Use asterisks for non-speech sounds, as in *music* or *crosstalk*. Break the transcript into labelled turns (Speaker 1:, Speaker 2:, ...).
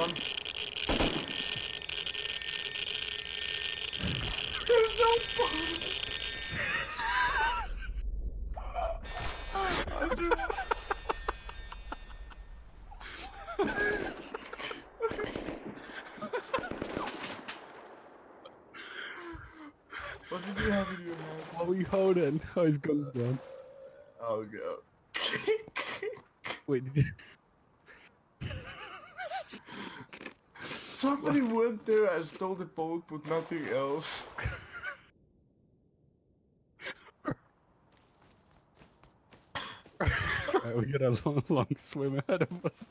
Speaker 1: run. There's no bomb. what did you have in your hand?
Speaker 2: What were you holding? Oh, his gun's gone.
Speaker 1: Oh god.
Speaker 2: Wait, did you...
Speaker 1: Somebody went there and stole the boat, but nothing else.
Speaker 2: Right, *laughs* we got a long, long swim ahead of us.